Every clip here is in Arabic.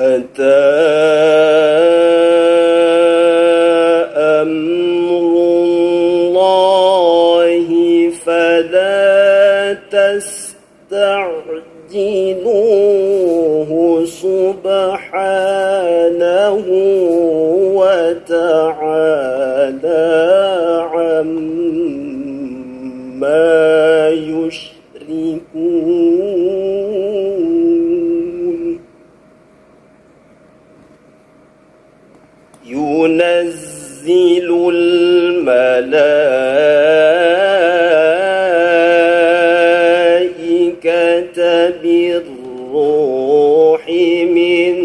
أتى أمر الله فلا تستعجلوه سبحانه وتعالى عما يشركون. الملائكة بالروح من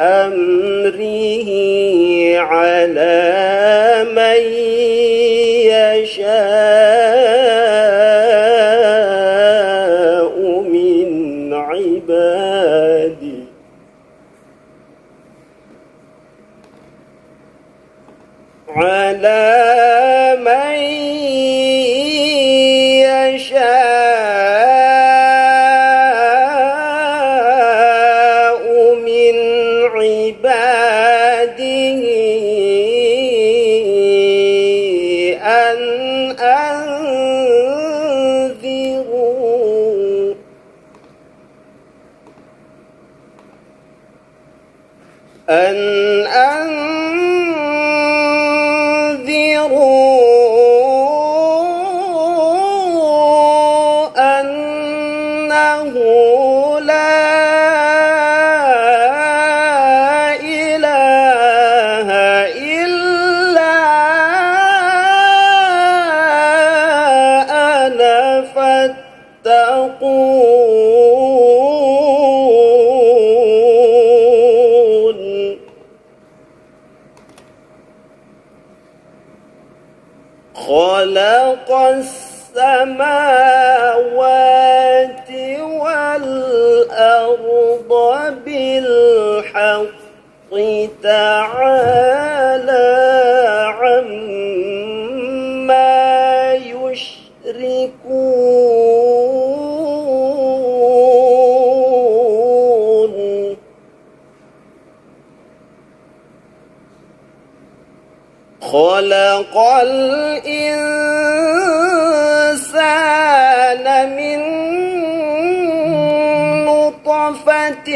أمره على من يشاء من عباده. أنذروا أن خلق الإنسان من نطفة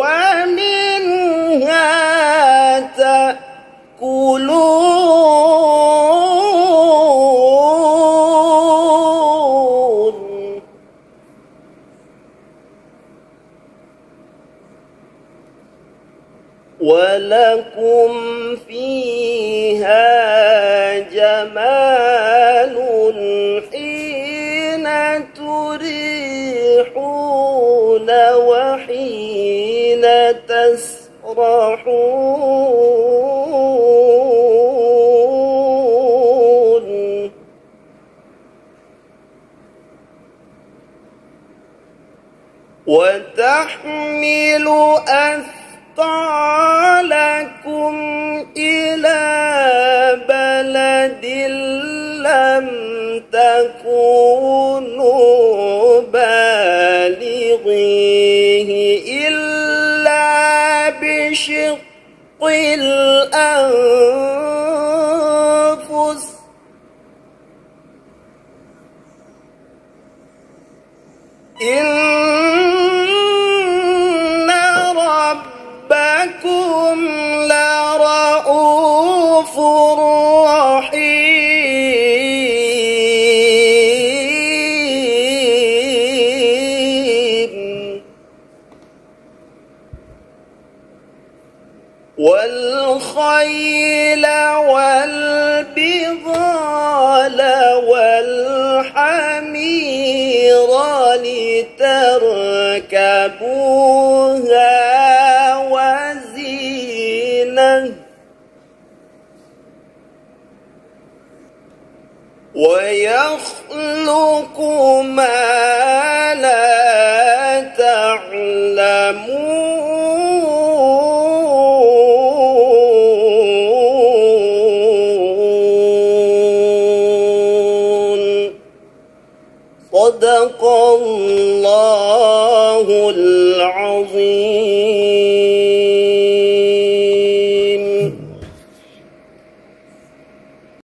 ومنها تأكلون. ولكم فيها جمال حين تريحون. وتحمل أثقالكم إلى بلد لم تكونوا بالغيه إلا بشق الأنفس. إن لتركبوها وزينة. ويخلق ما لا تعلمون. صدق الله العظيم.